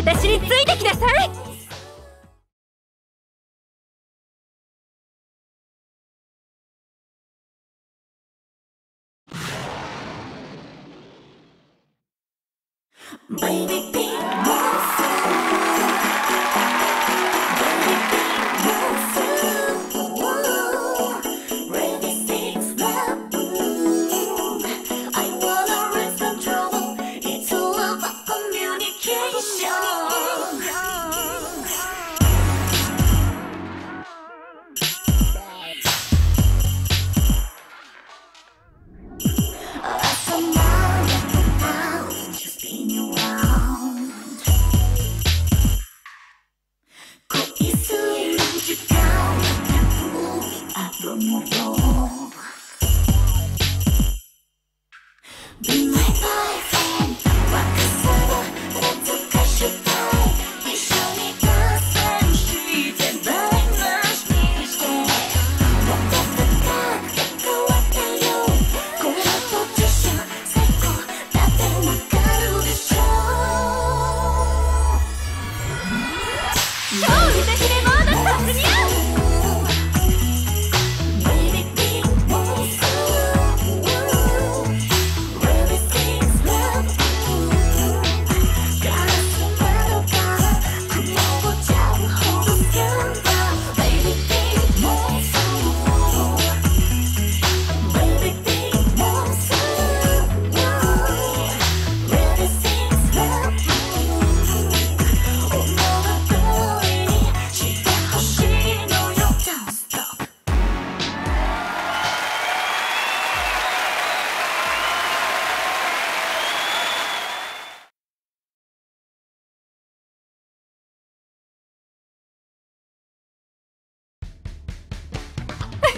私についてきなさい。Baby, more.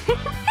Ha ha ha!